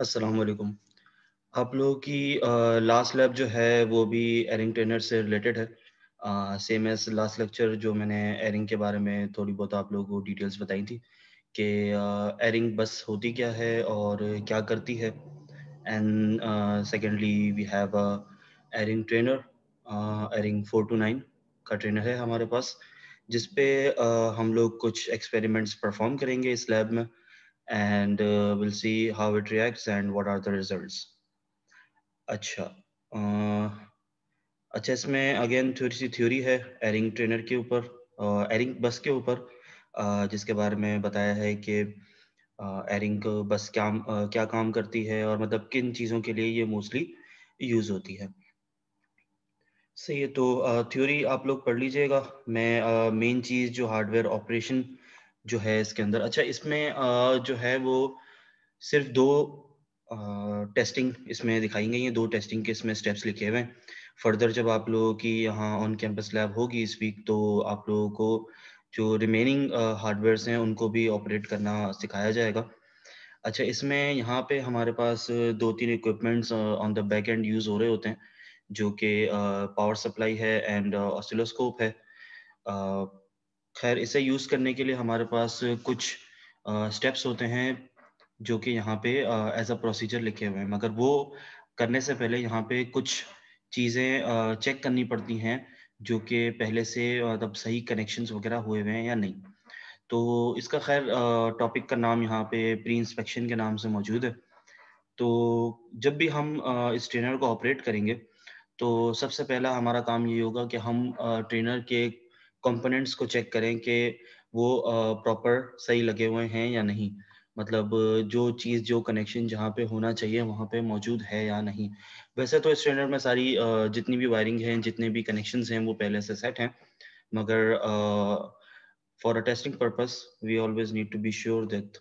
अस्सलाम वालेकुम। आप लोगों की लास्ट लैब जो है वो भी एरिंग ट्रेनर से रिलेटेड है। सेम एज लास्ट लेक्चर जो मैंने एरिंग के बारे में थोड़ी बहुत आप लोगों को डिटेल्स बताई थी कि एरिंग बस होती क्या है और क्या करती है। And secondly we have ARINC trainer ARINC four two nine का ट्रेनर है हमारे पास जिसपे uh, हम लोग कुछ एक्सपेरिमेंट्स परफॉर्म करेंगे इस लैब में। And uh, we'll see how it reacts and what are the results. अच्छा uh, अच्छा इसमें अगेन थोड़ी सी थ्योरी है एरिंग ट्रेनर के ऊपर एरिंग बस के ऊपर जिसके बारे में बताया है कि एरिंग बस क्या क्या काम करती है और मतलब किन चीज़ों के लिए ये मोस्टली यूज़ होती है सही है तो थ्योरी आप लोग पढ़ लीजिएगा मैं मेन चीज़ जो हार्डवेयर ऑपरेशन जो है इसके अंदर। अच्छा इसमें जो है वो सिर्फ़ दो टेस्टिंग इसमें दिखाई गई हैं। दो टेस्टिंग के इसमें स्टेप्स लिखे हुए हैं। फर्दर जब आप लोगों की यहाँ ऑन कैंपस लैब होगी इस वीक तो आप लोगों को जो रिमेनिंग हार्डवेयर हैं, उनको भी ऑपरेट करना सिखाया जाएगा। अच्छा इसमें यहाँ पे हमारे पास दो तीन equipments on the back end use हो रहे होते हैं, जो कि पावर सप्लाई है एंड ऑसिलोस्कोप है। खैर, इसे यूज़ करने के लिए हमारे पास कुछ स्टेप्स होते हैं जो कि यहाँ पे एज अ प्रोसीजर लिखे हुए हैं। मगर वो करने से पहले यहाँ पे कुछ चीज़ें चेक करनी पड़ती हैं जो कि पहले से मतलब सही कनेक्शंस वगैरह हुए हुए हैं या नहीं। तो इसका खैर टॉपिक का नाम यहाँ पे प्री इंस्पेक्शन के नाम से मौजूद है। तो जब भी हम इस ट्रेनर को ऑपरेट करेंगे तो सबसे पहला हमारा काम ये होगा कि हम ट्रेनर के कंपोनेंट्स को चेक करें कि वो प्रॉपर सही लगे हुए हैं या नहीं। मतलब जो चीज़, जो कनेक्शन जहाँ पे होना चाहिए, वहाँ पे मौजूद है या नहीं। वैसे तो स्टैंडर्ड में सारी जितनी भी वायरिंग है, जितने भी कनेक्शन हैं, वो पहले से सेट हैं। मगर for a testing purpose we always need to be sure that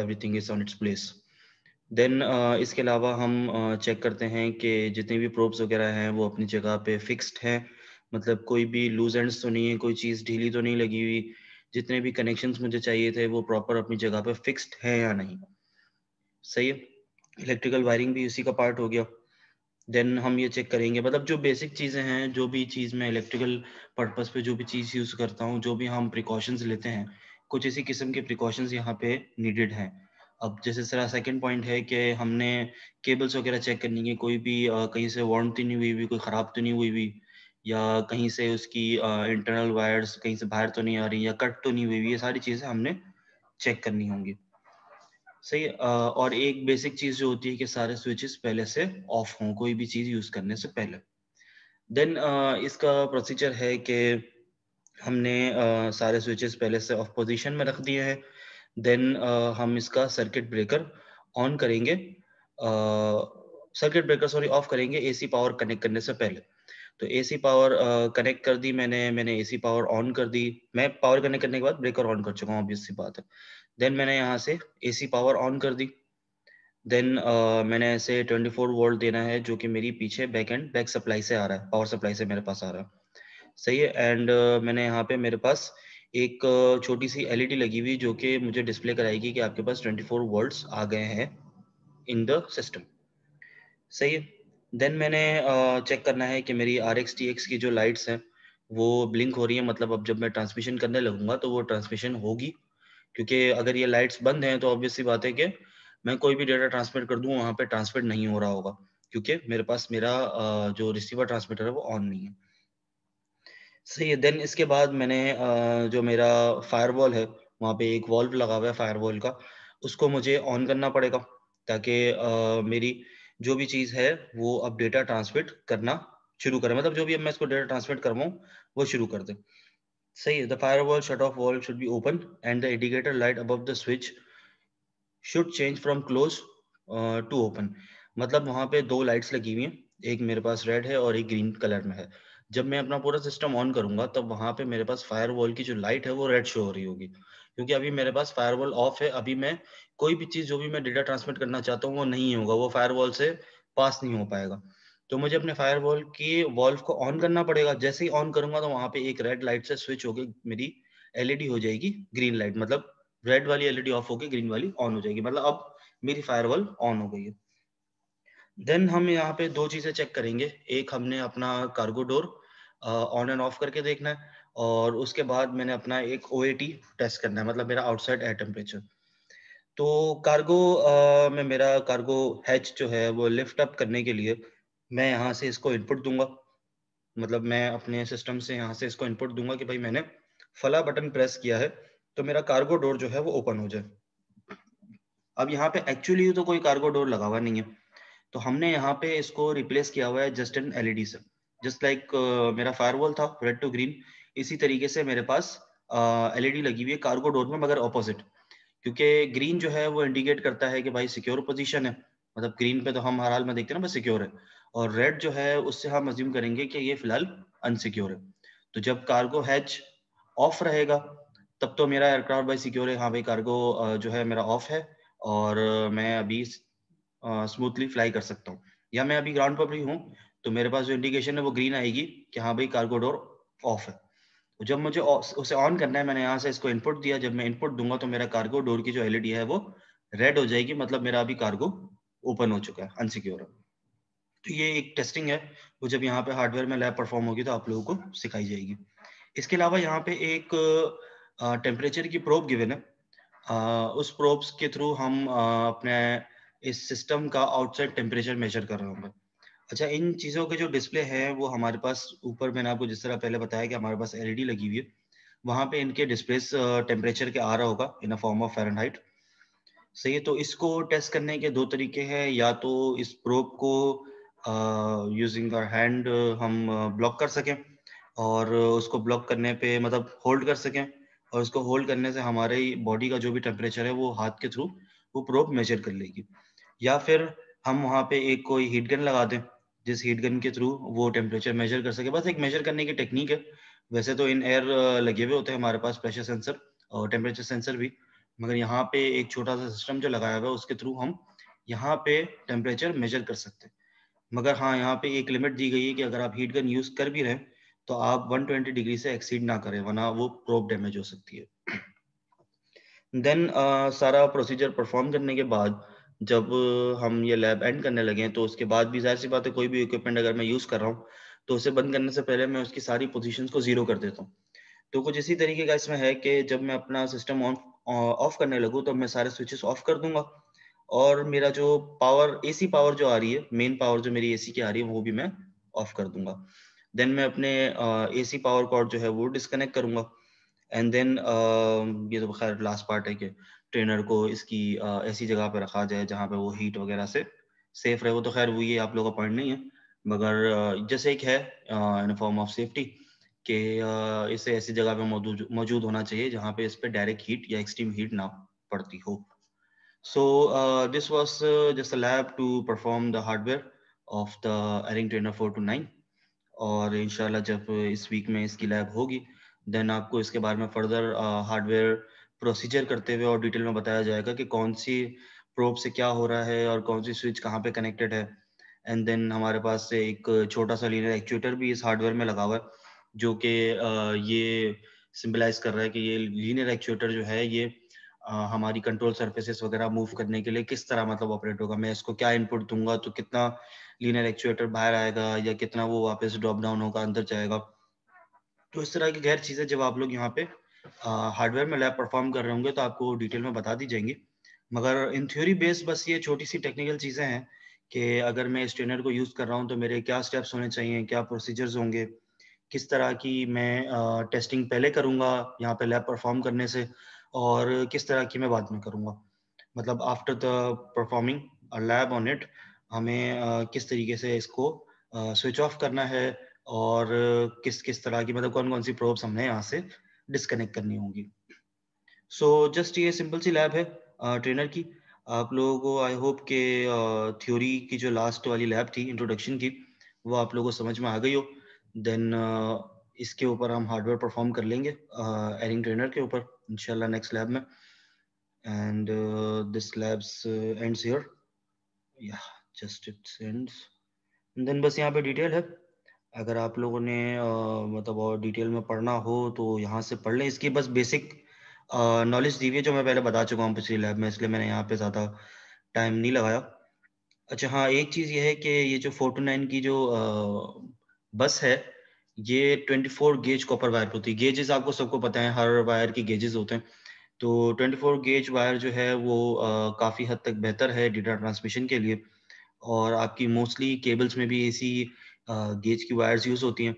everything is on its place then इसके अलावा हम चेक करते हैं कि जितने भी प्रोब्स वगैरह हैं, वो अपनी जगह पे फिक्स्ड हैं। मतलब कोई भी लूज एंड्स तो नहीं है, कोई चीज़ ढीली तो नहीं लगी हुई, जितने भी कनेक्शंस मुझे चाहिए थे वो प्रॉपर अपनी जगह पे फिक्स्ड है या नहीं। सही है? इलेक्ट्रिकल वायरिंग भी उसी का पार्ट हो गया। देन हम ये चेक करेंगे। मतलब जो बेसिक चीज़ें हैं, जो भी चीज़ मैं इलेक्ट्रिकल पर्पज़ पे जो भी चीज़ यूज़ करता हूँ, जो भी हम प्रिकॉशंस लेते हैं, कुछ इसी किस्म के प्रिकॉशंस यहाँ पे नीडेड हैं। अब जैसे सर सेकंड पॉइंट है कि हमने केबल्स वगैरह चेक करनी है, कोई भी कहीं से वार्म तो नहीं हुई हुई, कोई ख़राब तो नहीं हुई हुई। या कहीं से उसकी इंटरनल वायर्स कहीं से बाहर तो नहीं आ रही या कट तो नहीं हुई, ये सारी चीज़ें हमने चेक करनी होंगी। सही और एक बेसिक चीज़ जो होती है कि सारे स्विचेस पहले से ऑफ़ हों, कोई भी चीज़ यूज़ करने से पहले। देन इसका प्रोसीजर है कि हमने सारे स्विचेस पहले से ऑफ़ पोजीशन में रख दिए हैं। देन हम इसका सर्किट ब्रेकर ऑन करेंगे। सर्किट ब्रेकर सॉरी ऑफ़ करेंगे एसी पावर कनेक्ट करने से पहले। तो एसी पावर कनेक्ट कर दी मैंने मैंने एसी पावर ऑन कर दी। मैं पावर कनेक्ट करने के बाद ब्रेकर ऑन कर चुका हूँ ऑब्वियस सी बात है। देन मैंने यहाँ से एसी पावर ऑन कर दी। देन uh, मैंने ऐसे 24 वोल्ट देना है जो कि मेरी पीछे बैक एंड बैक सप्लाई से आ रहा है पावर सप्लाई से मेरे पास आ रहा है। सही है? एंड uh, मैंने यहाँ पे मेरे पास एक छोटी सी एलईडी लगी हुई जो कि मुझे डिस्प्ले कराएगी कि आपके पास 24 वोल्ट्स आ गए हैं इन द सिस्टम सही है? देन मैंने चेक करना है कि मेरी आर एक्स टी एक्स की जो लाइट्स हैं, वो ब्लिंक हो रही है। मतलब अब जब मैं ट्रांसमिशन करने लगूँगा तो वो ट्रांसमिशन होगी। क्योंकि अगर ये लाइट्स बंद हैं तो ऑब्वियस सी बात है कि मैं कोई भी डेटा ट्रांसमिट कर दूँ, वहाँ पे ट्रांसमिट नहीं हो रहा होगा। क्योंकि मेरे पास मेरा जो रिसीवर ट्रांसमीटर है, वो ऑन नहीं है। सही है। देन इसके बाद मैंने जो मेरा फायरवॉल है, वहाँ पे एक वॉल्व लगा हुआ है फायरवॉल का, उसको मुझे ऑन करना पड़ेगा, ताकि मेरी जो भी चीज़ है, वो अब डेटा ट्रांसमिट करना शुरू करें। मतलब जो भी अब मैं इसको डेटा ट्रांसमिट करवाऊँ, वो शुरू कर दे। सही है the firewall shut off wall should be open and the indicator light above the switch should change from close to open मतलब वहाँ पे दो लाइट्स लगी हुई हैं, एक मेरे पास रेड है और एक ग्रीन कलर में है। जब मैं अपना पूरा सिस्टम ऑन करूँगा, तब वहाँ पे मेरे पास फायर वॉल की जो लाइट है, वो रेड शो हो रही होगी। क्योंकि अभी मेरे पास फायरवॉल ऑफ़ है, अभी मैं कोई भी चीज़ जो भी मैं डेटा ट्रांसमिट करना चाहता हूँ, वो नहीं होगा, वो फायरवॉल से पास नहीं हो पाएगा। तो मुझे अपने फायरवॉल की वॉल्व को ऑन करना पड़ेगा, जैसे ही ऑन करूँगा तो वहाँ पे एक रेड लाइट से स्विच होगी मेरी एलईडी हो जाएगी ग्रीन लाइट मतलब रेड वाली एलईडी ऑफ़ होगी ग्रीन वाली ऑन हो जाएगी मतलब अब मेरी फायरवॉल ऑन हो गई है। देन हम यहाँ पे दो चीज़ें चेक करेंगे। एक हमने अपना cargo door on and off करके देखना है और उसके बाद मैंने अपना एक ओएटी टेस्ट करना है मतलब मेरा आउटसाइड एयर टेम्परेचर तो कार्गो में मेरा कार्गो हैच जो है वो लिफ्ट अप करने के लिए मैं यहाँ से इसको इनपुट दूँगा। मतलब मैं अपने सिस्टम से यहाँ से इसको इनपुट दूँगा कि भाई मैंने फला बटन प्रेस किया है तो मेरा कार्गो डोर जो है वो ओपन हो जाए। अब यहाँ पे एक्चुअली तो कोई कार्गो डोर लगा हुआ नहीं है। तो हमने यहाँ पे इसको रिप्लेस किया हुआ है जस्ट इन एलईडी से। जस्ट लाइक uh, मेरा फायरवॉल था रेड टू ग्रीन इसी तरीके से मेरे पास एलईडी uh, लगी हुई है कार्गो डोर में मगर ऑपोजिट क्योंकि ग्रीन जो है वो इंडिकेट करता है कि भाई सिक्योर पोजीशन है। मतलब ग्रीन पे तो हम हर हाल में देखते हैं ना बस सिक्योर है। और रेड जो है उससे हम अज्यूम करेंगे कि ये फ़िलहाल अनसिक्योर है। तो जब कार्गो हैच ऑफ़ रहेगा तब तो मेरा एयरक्राफ्ट भाई सिक्योर है। हाँ भाई कार्गो जो है मेरा ऑफ़ है। और मैं अभी स्मूथली फ्लाई कर सकता हूँ। या मैं अभी ग्राउंड पर भी हूँ तो मेरे पास जो इंडिकेशन है वो ग्रीन आएगी कि हाँ भाई कार्गो डोर ऑफ़ है। तो जब मुझे उसे ऑन करना है मैंने यहाँ से इसको इनपुट दिया जब मैं इनपुट दूँगा तो मेरा कार्गो डोर की जो एलईडी है वो रेड हो जाएगी मतलब मेरा अभी कार्गो ओपन हो चुका है अनसिक्योर है। तो ये एक टेस्टिंग है वो जब यहाँ पे हार्डवेयर में लैब परफॉर्म होगी तो आप लोगों को सिखाई जाएगी। इसके अलावा यहाँ पे एक टेम्परेचर की प्रोब गिवन है। आ, उस प्रोब्स के थ्रू हम आ, अपने इस सिस्टम का आउटसाइड टेम्परेचर मेजर कर रहे होंगे। अच्छा इन चीज़ों के जो डिस्प्ले है, वो हमारे पास ऊपर मैंने आपको जिस तरह पहले बताया कि हमारे पास एलईडी लगी हुई है, वहाँ पे इनके डिस्प्ले टेम्परेचर के आ रहा होगा in a form of Fahrenheit सही है तो इसको टेस्ट करने के दो तरीके हैं, या तो इस प्रोब को यूजिंग आर हैंड हम ब्लॉक कर सकें, और उसको ब्लॉक करने पे मतलब होल्ड कर सकें, और उसको होल्ड करने से हमारे बॉडी का जो भी टेम्परेचर है, वो हाथ के थ्रू वो प्रोब मेजर कर लेगी। या फिर हम वहाँ पे एक कोई हीट गन लगा दें जिस हीट गन के थ्रू वो टेम्परेचर मेजर कर सके। बस एक मेजर करने की टेक्निक है। वैसे तो इन एयर लगे हुए होते हैं हमारे पास प्रेशर सेंसर और टेम्परेचर सेंसर भी। मगर यहाँ पे एक छोटा सा सिस्टम जो लगाया हुआ है उसके थ्रू हम यहाँ पे टेम्परेचर मेजर कर सकते हैं। मगर हाँ यहाँ पे एक लिमिट दी गई है कि अगर आप हीट गन यूज़ कर भी रहे तो आप 120 डिग्री से एक्सीड ना करें वरना वो प्रोब डैमेज हो सकती है। देन uh, सारा प्रोसीजर परफॉर्म करने के बाद जब हम ये लैब एंड करने लगे हैं तो उसके बाद भी ज़ाहिर सी बात है, कोई भी इक्विपमेंट अगर मैं यूज़ कर रहा हूँ तो उसे बंद करने से पहले मैं उसकी सारी पोजिशन को ज़ीरो कर देता हूँ। तो कुछ इसी तरीके का इसमें है कि जब मैं अपना सिस्टम ऑन ऑफ़ करने लगूँ तो मैं सारे स्विचेस ऑफ़ कर दूँगा। और मेरा जो पावर एसी पावर जो आ रही है मेन पावर जो मेरी एसी की आ रही है, वो भी मैं ऑफ़ कर दूँगा। देन मैं अपने एसी पावर कॉर्ड जो है, वो डिस्कनेक्ट करूँगा। एंड देन ये तो खैर लास्ट पार्ट है कि ट्रेनर को इसकी ऐसी जगह पर रखा जाए जहाँ पे वो हीट वगैरह से सेफ़ रहे। वो तो खैर वो ये आप लोगों का पॉइंट नहीं है मगर जैसे एक है इन फॉर्म ऑफ़ सेफ्टी कि इसे ऐसी जगह पे मौजूद होना चाहिए जहाँ पे इस पर डायरेक्ट हीट या एक्सट्रीम हीट ना पड़ती हो। So this was just lab to perform the hardware of the ARINC trainer four two nine और इंशाल्लाह जब इस वीक में इसकी लैब होगी देन आपको इसके बारे में फर्दर हार्डवेयर uh, प्रोसीजर करते हुए और डिटेल में बताया जाएगा कि कौन सी प्रोब से क्या हो रहा है और कौन सी स्विच कहाँ पे कनेक्टेड है। एंड देन हमारे पास से एक छोटा सा लीनियर एक्चुएटर भी इस हार्डवेयर में लगा हुआ है, जो कि ये सिंबलाइज कर रहा है कि ये लीनियर एक्चुएटर जो है, ये हमारी कंट्रोल सर्फेसेस वगैरह मूव करने के लिए किस तरह मतलब ऑपरेट होगा। मैं इसको क्या इनपुट दूँगा तो कितना लीनियर एक्चुएटर बाहर आएगा या कितना वो वापस ड्रॉप डाउन होगा, अंदर जाएगा। तो इस तरह की गैर चीज़ें जब आप लोग यहाँ पे हार्डवेयर में लैब परफॉर्म कर रहे होंगे तो आपको डिटेल में बता दी जाएँगी। मगर इन थ्योरी बेस बस ये छोटी सी टेक्निकल चीज़ें हैं कि अगर मैं इस ट्रेनर को यूज़ कर रहा हूँ तो मेरे क्या स्टेप्स होने चाहिए, क्या प्रोसीजर्स होंगे, किस तरह की मैं टेस्टिंग पहले करूँगा, यहाँ पे लैब परफॉर्म करने से, और किस तरह की मैं बाद में करूँगा। मतलब after the performing lab on it हमें किस तरीके से इसको स्विच ऑफ़ करना है, और किस किस तरह की मतलब कौन कौन सी प्रोब्स हमने यहाँ से डिस्कनेक्ट करनी होगी। सो so, जस्ट ये सिंपल सी लैब है ट्रेनर की। आप लोगों को आई होप के थ्योरी की जो लास्ट वाली लैब थी इंट्रोडक्शन की वो आप लोगों को समझ में आ गई हो। देन इसके ऊपर हम हार्डवेयर परफॉर्म कर लेंगे एरिंग ट्रेनर के ऊपर इंशाल्लाह नेक्स्ट लैब में। And this labs ends here या जस्ट इट्स एंड्स देन बस यहाँ पे डिटेल है। अगर आप लोगों ने मतलब और डिटेल में पढ़ना हो तो यहाँ से पढ़ लें। इसकी बस बेसिक नॉलेज दी हुई है जो मैं पहले बता चुका हूँ पिछली लैब में, इसलिए मैंने यहाँ पे ज़्यादा टाइम नहीं लगाया। अच्छा हाँ एक चीज़ ये है कि ये जो फोर टू नाइन की जो बस है, ये 24 गेज कॉपर वायर होती है। गेजेस आपको सबको पता है, हर वायर की गेजेस होते हैं। तो 24 गेज वायर जो है वो काफ़ी हद तक बेहतर है डेटा ट्रांसमिशन के लिए। और आपकी मोस्टली केबल्स में भी ऐसी गेज की वायर्स यूज़ होती हैं,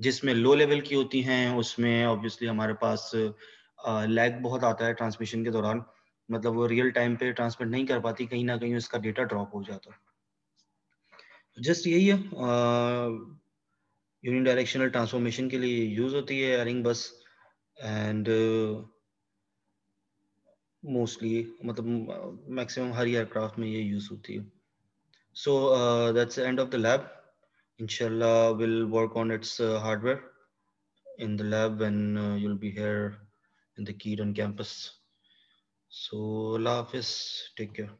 जिसमें लो लेवल की होती हैं, उसमें ऑब्वियसली हमारे पास लैग बहुत आता है ट्रांसमिशन के दौरान मतलब वो रियल टाइम पे ट्रांसमिट नहीं कर पाती, कहीं ना कहीं उसका डेटा ड्रॉप हो जाता है। जस्ट यही है यूनिडायरेक्शनल ट्रांसफॉर्मेशन के लिए यूज़ होती है एयरिंग बस एंड मोस्टली मतलब मैक्सिमम हर एयरक्राफ्ट में ये यूज़ होती है। So that's end of the lab inshallah we'll work on its uh, hardware in the lab when uh, you'll be here in the Keaton campus. So Allah Hafiz, take care